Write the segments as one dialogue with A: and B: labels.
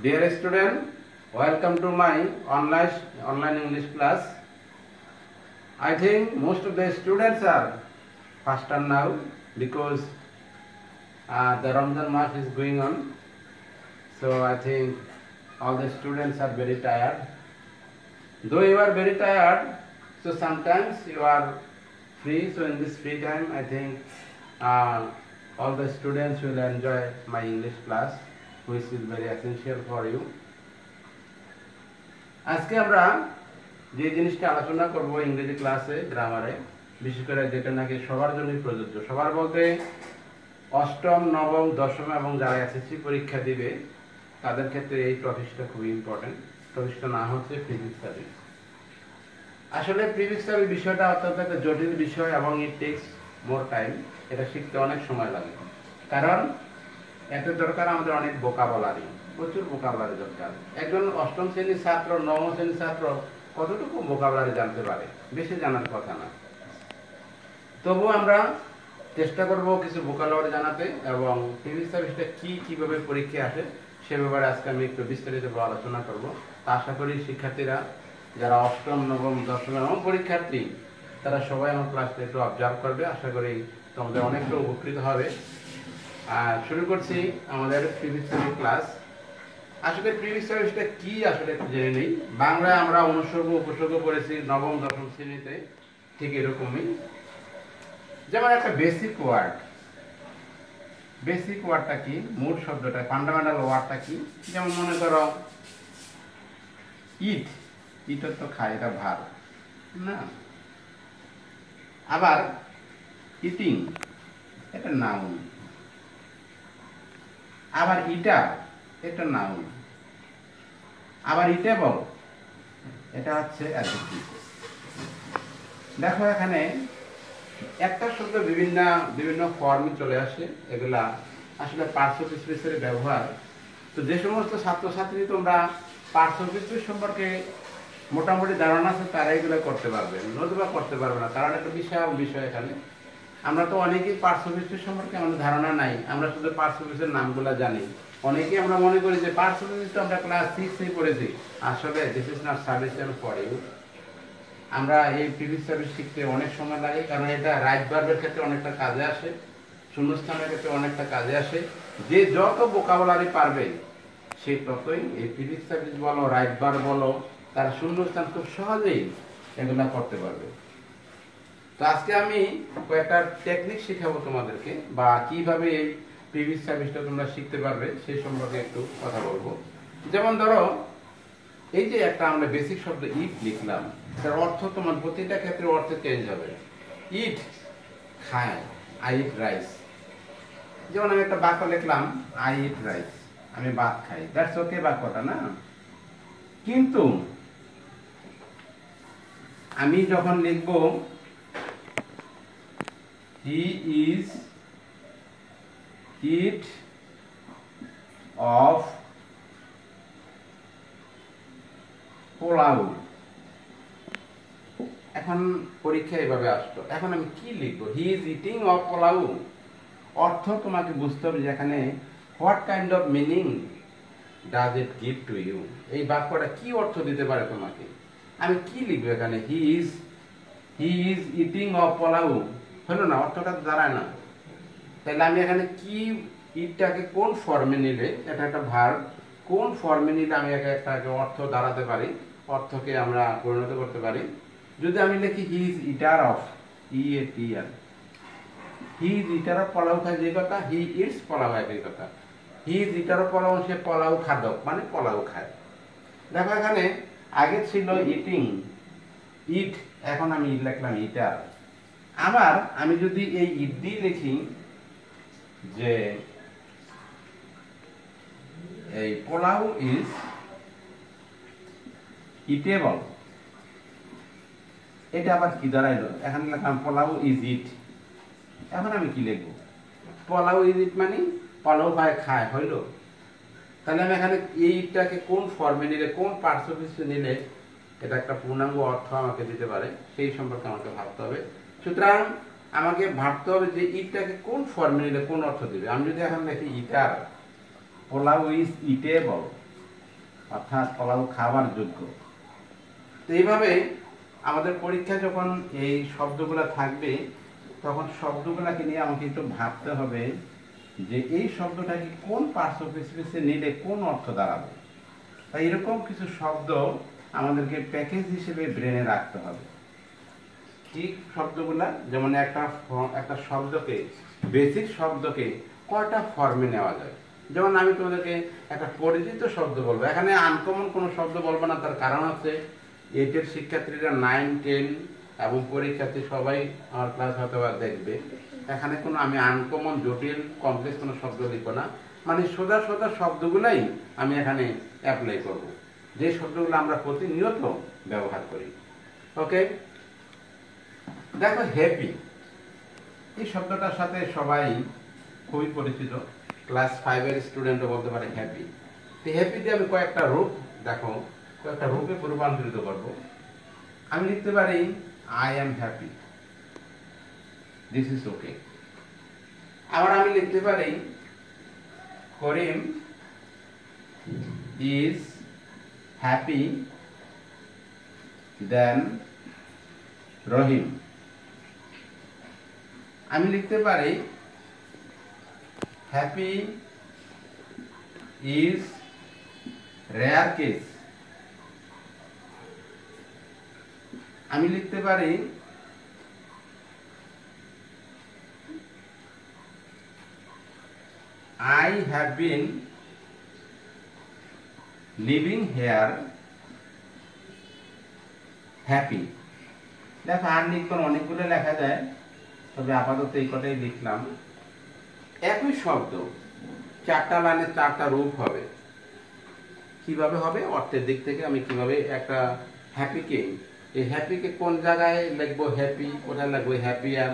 A: Dear student, welcome to my online online English class. I think most of the students are faster now because uh, the Ramadan month is going on. So I think all the students are very tired. Though you are very tired, so sometimes you are free. So in this free time, I think uh, all the students will enjoy my English class, which is very essential for you. আজকে আমরা যে জিনিসটা আলোচনা করব ইংরেজি ক্লাসে গ্রামারে বিশেষ করে যেটা নাকি সবার জন্যই প্রযোজ্য। সবার বলতে অষ্টম, নবম, দশম এবং যারা এসএসসি পরীক্ষা দিবে, তাদের ক্ষেত্রে এই টপিকটা খুবই ইম্পর্টেন্ট টপিকটা না হচ্ছে ফিজিক্স সার্ভিস আসলে প্রিভিক্স সার্ভিস বিষয়টা অত্যন্ত একটা জটিল বিষয় এবং ইট টেক্স মোর টাইম এটা শিখতে অনেক সময় লাগে। কারণ এতে দরকার, আমাদের অনেক বোকাবলারি প্রচুর বোকাবলারি দরকার। একজন অষ্টম শ্রেণির ছাত্র, নবম শ্রেণির ছাত্র, কতটুকু বোকাবলারি জানতে পারে? বেশি জানার কথা না। তবু আমরা চেষ্টা করব কিছু বোকাবলারি জানাতে এবং প্রিভিক্স সার্ভিসটা কি, কীভাবে পরীক্ষায় আসে, সে ব্যাপারে আজকে আমি একটু বিস্তারিত আলোচনা করব। আশা করি শিক্ষার্থীরা, যারা অষ্টম, নবম, দশম এবং পরীক্ষার্থী, তারা সবাই আমার ক্লাসটা একটু অবজার্ভ করবে। আশা করি তোমাদের অনেকটা উপকৃত হবে। আর শুরু করছি আমাদের প্রিভিক্স সার্ভিস ক্লাস আসলে প্রিভিক্স সার্ভিসটা কি আসলে জেনে নেই। বাংলায় আমরা অনুসর্গ উপসর্গ করেছি নবম, দশম শ্রেণীতে, ঠিক এরকমই। যেমন একটা বেসিক ওয়ার্ড বেসিক ওয়ার্ডটা কি? মূল শব্দটা ফান্ডামেন্টাল ওয়ার্ডটা কি? যেমন মনে করো ইট ইটের তো খায়, এটা ভার, না? আবার ইটিং এটা নাউন আবার ইটা এটা নাউন আবার ইটেবল এটা হচ্ছে দেখো এখানে একটা শব্দ বিভিন্ন বিভিন্ন ফর্মে চলে আসে, এগুলা আসলে পার্স পার্শ্ব স্পেসের ব্যবহার। তো যে সমস্ত ছাত্রছাত্রী তোমরা পার্শ্ব স্পেস সম্পর্কে মোটামুটি ধারণা আছে, তারা এগুলো করতে পারবে। নতুবা করতে পারবে না, কারণ একটা বিশাল বিষয় এখানে। আমরা তো অনেকেই স্পেস সম্পর্কে আমাদের ধারণা নাই। আমরা শুধু পার্শ্ব স্পেসের নামগুলো জানি। অনেকেই আমরা মনে করি যে পার্শ্ব স্পেস তো আমরা ক্লাস সিক্সে পড়েছি। আসলে দিস ইজ নট সার্ভিসের পরে আমরা এই প্রিভিয়াস সার্ভিস শিখতে অনেক সময় লাগে, কারণ এটা রাইট ভার্বের ক্ষেত্রে অনেকটা কাজে আসে, শূন্যস্থানের ক্ষেত্রে অনেকটা কাজে আসে। যে যত বোকাবলারি পারবে, সে ততই এই প্রিভিয়াস সার্ভিস বলো রাইট ভার্ব বলো, তার শূন্যস্থান খুব সহজেই এগুলা করতে পারবে। তো আজকে আমি কয়েকটা টেকনিক শেখাবো তোমাদেরকে বা কীভাবে এই প্রিভিয়াস সার্ভিসটা তোমরা শিখতে পারবে সেই সম্পর্কে একটু কথা বলব। যেমন ধরো, এই যে একটা আমরা বেসিক শব্দ ইট লিখলাম, তার অর্থ তোমার প্রতিটা ক্ষেত্রে অর্থ চেঞ্জ হবে। ইট খায় আই ইট রাইস যেমন আমি একটা বাক্য লিখলাম আই ইট রাইস আমি ভাত খাই। দ্যাটস ওকে বাক্যটা না? কিন্তু আমি যখন লিখব he is eat of pulao এখন পরীক্ষা এভাবে আসতো এখন আমি কি লিখব? He is eating of pulao অর্থ তোমাকে বুঝতে হবে যে এখানে what kind of meaning does it give to you এই বাক্যটা কি অর্থ দিতে পারে তোমাকে? আমি কি লিখব এখানে? He is he is eating of pulao হলো না, অর্থটা দাঁড়ায় না। তাহলে আমি এখানে কি ইটটাকে কোন ফর্মে নিলে, এটা একটা ভার কোন ফর্মে নিলে আমি একে একটা অর্থ দাঁড়াতে পারি, অর্থকে আমরা পরিণত করতে পারি? যদি আমি লিখি he is eater of E A T R he is eater of pulao খায় যে কথা হি ইটস পলাও একই কথা। He is eater of pulao সে পলাও খাদক মানে পলাউ খায়। দেখো এখানে আগে ছিল ইটিং ইট এখন আমি লিখলাম ইটার আবার আমি যদি এই ইট দিয়ে লিখি যে এই পোলাও ইজ ইটেবল এটা আবার কি দাঁড়াইলো? এখন লিখলাম পোলাও ইজ ইট এখন আমি কি লিখব? পোলাও ইজ ইট মানে পোলাও ভাই খায়, হইল? তাহলে আমি এখানে এইটাকে কোন ফর্মে নিলে, কোন পার্টস নিলে, এটা একটা পূর্ণাঙ্গ অর্থ আমাকে দিতে পারে, সেই সম্পর্কে আমাকে ভাবতে হবে। সুতরাং আমাকে ভাবতে হবে যে ইটটাকে কোন ফর্মে নিলে কোন অর্থ দেবে? আমি যদি এখন দেখি ইটার পোলাও ইজ ইটেবল অর্থাৎ কলাও খাবার যোগ্য। তো এইভাবে আমাদের পরীক্ষা যখন এই শব্দগুলো থাকবে, তখন শব্দগুলোকে নিয়ে আমাকে একটু ভাবতে হবে যে এই শব্দটাকে কোন পার্টস অফ স্পিচে নিলে কোন অর্থ দাঁড়াবে? তাই এরকম কিছু শব্দ আমাদেরকে প্যাকেজ হিসেবে ব্রেনে রাখতে হবে। কি শব্দগুলা, যেমন একটা একটা শব্দকে, বেসিক শব্দকে কয়টা ফর্মে নেওয়া যায়? যেমন আমি তোমাদেরকে একটা পরিচিত শব্দ বলব। এখানে আনকমন কোনো শব্দ বলব না, তার কারণ হচ্ছে এইটের শিক্ষার্থীরা নাইন টেন এবং পরীক্ষার্থী সবাই আমার ক্লাস হয়তো দেখবে। এখানে কোনো আমি আনকমন জটিল কমপ্লেক্স কোনো শব্দ লিখব না। মানে সোজা সোজা শব্দগুলাই আমি এখানে অ্যাপ্লাই করব। যে শব্দগুলো আমরা প্রতিনিয়ত ব্যবহার করি। ওকে দেখো হ্যাপি এই শব্দটার সাথে সবাই খুবই পরিচিত। ক্লাস ফাইভের স্টুডেন্টও বলতে পারে হ্যাপি তো হ্যাপি দিয়ে আমি কয়েকটা রূপ দেখো, কয়েকটা রূপে রূপান্তরিত করব। আমি লিখতে পারি I am happy this is okay আবার আমি লিখতে পারি করিম ইজ হ্যাপি দেন রহিম আমি লিখতে পারি হ্যাপি ইজ রেয়ার কেস আমি লিখতে পারি I have been living here happy দেখো, আর লিখবেন অনেকগুলো লেখা যায়। তবে আপাতত এই কটাই লিখলাম। একই শব্দ, চারটা লাইনে চারটা রূপ হবে। কীভাবে হবে? অর্থের দিক থেকে আমি কীভাবে একটা হ্যাপিকে এই হ্যাপিকে কোন জায়গায় লিখব হ্যাপি কোথায় লিখব হ্যাপি আর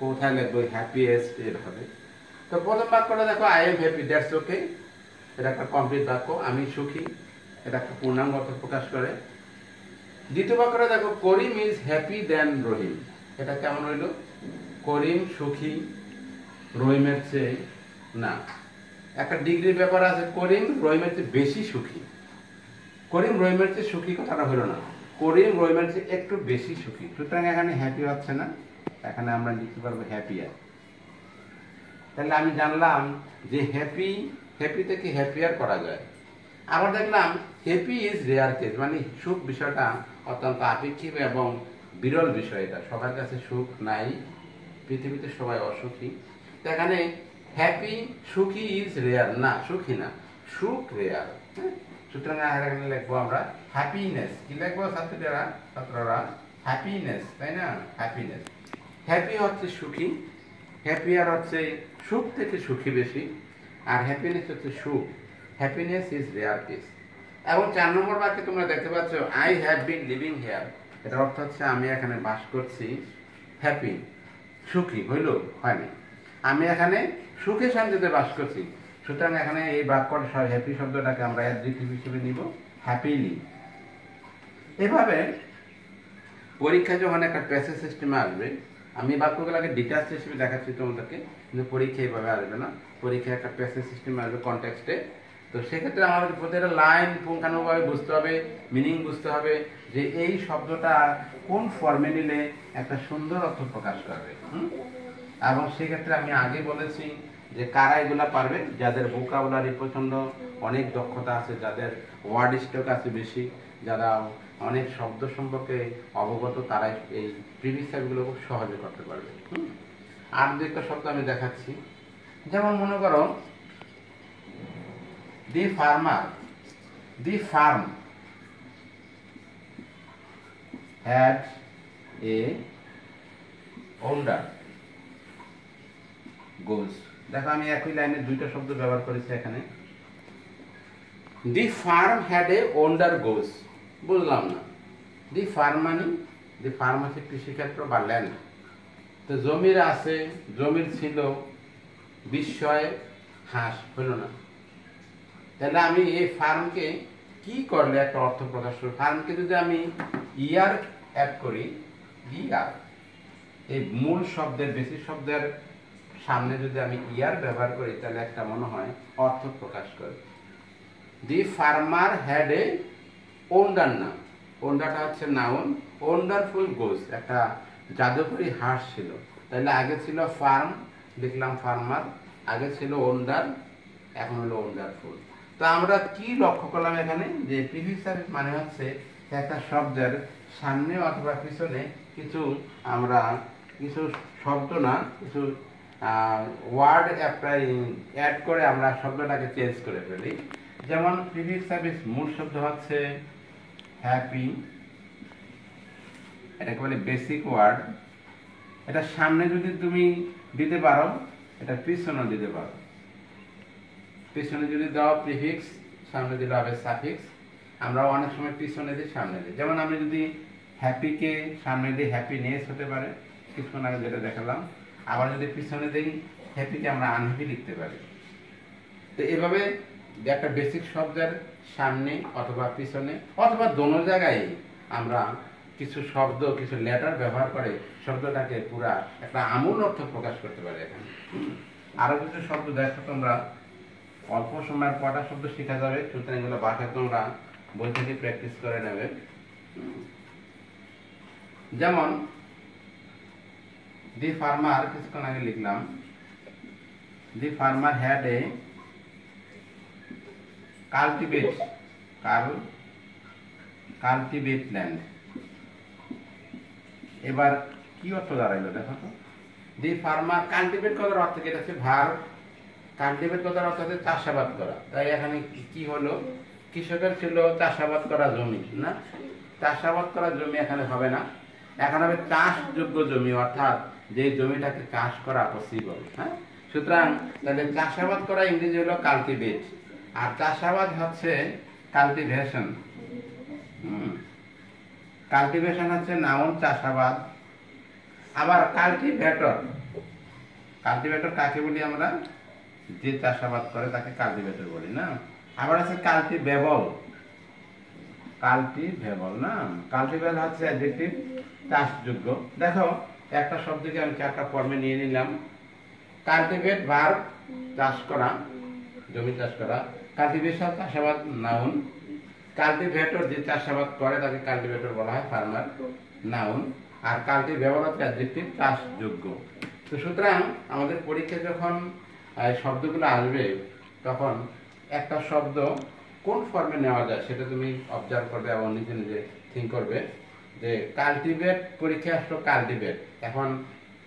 A: কোথায় লিখব হ্যাপিয়েস্ট এভাবে তো প্রথম বাক্যটা দেখো I am happy that's okay এটা একটা কমপ্লিট বাক্য, আমি সুখী। এটা একটা পূর্ণাঙ্গ অর্থ প্রকাশ করে। দ্বিতীয় বাক্যটা দেখো, করিম ইজ হ্যাপি দেন রহিম। এটা কেমন হইল? করিম, সুখী, রহিমের চেয়ে না। একটা ডিগ্রির ব্যাপার আছে, করিম রহিমের চেয়ে বেশি সুখী। করিম রহিমের চেয়ে সুখী কথাটা হলো না। করিম রহিমের চেয়ে একটু বেশি সুখী। সুতরাং এখানে হ্যাপি হচ্ছে না, এখানে আমরা লিখতে পারব হ্যাপিয়ার তাহলে আমি জানলাম যে হ্যাপি হ্যাপি থেকে হ্যাপিয়ার করা যায়? আবার দেখলাম হ্যাপি ইজ রেয়ার কেস মানে সুখ বিষয়টা অত্যন্ত আপেক্ষিক এবং বিরল বিষয় এটা। সবার কাছে সুখ নাই। পৃথিবীতে সবাই অসুখী। এখানে হ্যাপি সুখী ইজ রেয়ার না, সুখী না, সুখ রেয়ার সুতরাং আর এখানে লিখব আমরা হ্যাপিনেস কি লিখব ছাত্রীরা, ছাত্ররা? হ্যাপিনেস তাই না? হ্যাপিনেস হ্যাপি হচ্ছে সুখী হ্যাপি আর হচ্ছে সুখ থেকে সুখী বেশি, আর হ্যাপিনেস হচ্ছে সুখ। হ্যাপিনেস ইজ রেয়ার কেস এবং চার নম্বর বাক্যে তোমরা দেখতে পাচ্ছ I have been living here এটার অর্থ হচ্ছে আমি এখানে বাস করছি। হ্যাপি সুখী হইল হয়নি। আমি এখানে সুখে শান্তিতে বাস করছি। সুতরাং এখানে এই বাক্যটা হ্যাপি শব্দটাকে আমরা অ্যাডজেক্টিভ হিসেবে নিব হ্যাপিলি এভাবে পরীক্ষা যখন একটা প্যাসেজ সিস্টেমে আসবে, আমি বাক্যগুলোকে ডিটাচ হিসেবে দেখাচ্ছি তোমাদেরকে, কিন্তু পরীক্ষা এইভাবে আসবে না। পরীক্ষা একটা প্যাসেজ সিস্টেমে আসবে কনটেক্সটে তো সেক্ষেত্রে আমাদের প্রতিটা লাইন পুঙ্খানুভাবে বুঝতে হবে মিনিং বুঝতে হবে যে এই শব্দটা কোন ফর্মে নিলে একটা সুন্দর অর্থ প্রকাশ করবে এবং সেক্ষেত্রে আমি আগে বলেছি যে কারা এগুলা পারবে? যাদের ভোকাবুলারি প্রচণ্ড অনেক দক্ষতা আছে, যাদের ওয়ার্ড স্টক আছে বেশি, যারা অনেক শব্দ সম্পর্কে অবগত, তারাই এই প্রিভিয়াস সাইডগুলো খুব সহজে করতে পারবে? আর দু একটা শব্দ আমি দেখাচ্ছি। যেমন মনে করো the farmer, the farm had a older goes দেখো আমি একই লাইনে দুইটা শব্দ ব্যবহার করেছি এখানে। The farm had a older goes বুঝলাম না। দি ফার্ম মানে দি ফার্ম হচ্ছে কৃষিক্ষেত্র বা ল্যান্ড তো জমির আছে, জমির ছিল, বিস্ময় হাঁস, হলো না। তাহলে আমি এই ফার্মকে কি করলে একটা অর্থ প্রকাশ করব? ফার্মকে যদি আমি ইয়ার অ্যাড করি, ইয়ার, এই মূল শব্দের, বেশি শব্দের সামনে যদি আমি ইয়ার ব্যবহার করি, তাহলে একটা মনে হয় অর্থ প্রকাশ করে। The farmer had a wonder নাম। ওন্ডারটা হচ্ছে নাউন ওন্ডারফুল গোস একটা জাদুকরি হাঁস ছিল। তাহলে আগে ছিল ফার্ম লিখলাম ফার্মার আগে ছিল ওন্ডার এখন হলো ওন্ডারফুল তো আমরা কি লক্ষ্য করলাম এখানে? যে সার্ভিস মানে হচ্ছে একটা শব্দের সামনে অথবা পিছনে কিছু আমরা কিছু শব্দ না, কিছু ওয়ার্ড অ্যাপ্লাই অ্যাড করে আমরা শব্দটাকে চেঞ্জ করে ফেলি। যেমন প্রিভিয়াস সার্ভিস মূল শব্দ হচ্ছে হ্যাপি এটাকে বলে বেসিক ওয়ার্ড এটা সামনে যদি তুমি দিতে পারো, এটা পিছনেও দিতে পারো। পিছনে যদি দাও প্রিফিক্স সামনে দিলে হবে সাফিক্স আমরা অনেক সময় পিছনে দিই, সামনে দিই। যেমন আমি যদি হ্যাপিকে সামনে দিই হ্যাপিনেস হতে পারে, কিছুক্ষণ আগে যেটা দেখালাম, আবার যদি পিছনে দিই হ্যাপিকে আমরা আনহ্যাপি লিখতে পারি। তো এভাবে একটা বেসিক শব্দের সামনে অথবা পিছনে, অথবা দোনো জায়গায় আমরা কিছু শব্দ, কিছু লেটার ব্যবহার করে শব্দটাকে পুরা একটা আমূল অর্থ প্রকাশ করতে পারি এখানে। আরও কিছু শব্দ দেখো তোমরা। অল্প সময়ের কটা শব্দ শেখা যাবে, সুতরাং এগুলো বাসায় তোমরা বই থেকে প্র্যাকটিস করে নেবে। যেমন, দি ফার্মার, কিছুক্ষণ আগে লিখলাম, the farmer had a cultivate কাল, কাল্টিভেট ল্যান্ড। এবার কি অর্থ দাঁড়াইলো দেখো তো। দি ফার্মার কাল্টিভেট করার অর্থ কি? এটা হচ্ছে ভার কাল্টিভেট করার অর্থ হচ্ছে চাষাবাদ করা। তাই এখানে কি- কি হলো? কৃষকের ছিল চাষাবাদ করা জমি, না? চাষাবাদ করা জমি এখানে হবে না। এখন হবে চাষযোগ্য জমি, অর্থাৎ যে জমিটাকে চাষ করা পসিবল হ্যাঁ? সুতরাং তাহলে চাষাবাদ করা ইংরেজি হলো কাল্টিভেট আর চাষাবাদ হচ্ছে কাল্টিভেশন কাল্টিভেশন হচ্ছে নাউন চাষাবাদ, আবার কাল্টিভেটর কাল্টিভেটর কাকে বলি আমরা? যে চাষাবাদ করে তাকে কাল্টিভেটর বলি, না? আবার আছে কাল্টিভেবল কাল্টিভেবল না? কাল্টিভেবল হচ্ছে অ্যাডজেক্টিভ চাষযোগ্য। দেখো, একটা শব্দকে আমি চারটা ফর্মে নিয়ে নিলাম। কাল্টিভেট ভার্ব চাষ করা, জমি চাষ করা। কাল্টিভেশন চাষাবাদ নাউন কাল্টিভেটর যে চাষাবাদ করে, তাকে কাল্টিভেটর বলা হয় ফার্মার নাউন আর কাল্টিভেবল হচ্ছে অ্যাডজেক্টিভ চাষযোগ্য। তো সুতরাং আমাদের পরীক্ষায় যখন শব্দগুলো আসবে তখন একটা শব্দ কোন ফর্মে নেওয়া যায় সেটা তুমি অবজার্ভ করবে এবং নিজে নিজে থিঙ্ক করবে যে কাল্টিভেট পরীক্ষা আসলো কাল্টিভেট এখন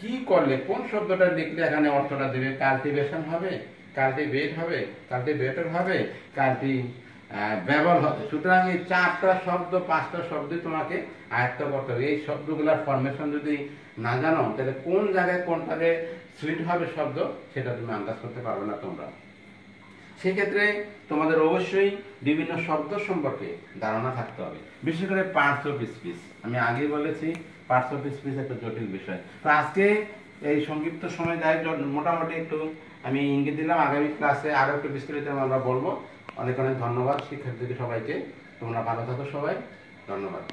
A: কি করলে, কোন শব্দটা লিখলে এখানে অর্থটা দেবে? কাল্টিভেশন হবে? কাল্টিভেট হবে? কাল্টিভেটর হবে? কাল্টি ব্যবহার হবে। সুতরাং এই চারটা শব্দ, পাঁচটা শব্দই তোমাকে আয়ত্ত করতে হবে। এই শব্দগুলোর ফরমেশন যদি না জানো? তাহলে কোন জায়গায় কোনটাকে সুইট হবে শব্দ, সেটা তুমি আন্দাজ করতে পারবে না তোমরা। সেক্ষেত্রে তোমাদের অবশ্যই বিভিন্ন শব্দ সম্পর্কে ধারণা থাকতে হবে। বিশেষ করে পার্টস অফ স্পিচ আমি আগেই বলেছি পার্টস অফ স্পিচ একটা জটিল বিষয়। তো আজকে এই সংক্ষিপ্ত সময় যাই মোটামুটি একটু আমি ইঙ্গিত দিলাম। আগামী ক্লাসে আরও একটু বিস্তারিত আমরা বলব। অনেক অনেক ধন্যবাদ শিক্ষার্থীদের সবাইকে। তোমরা ভালো থাকো সবাই। ধন্যবাদ।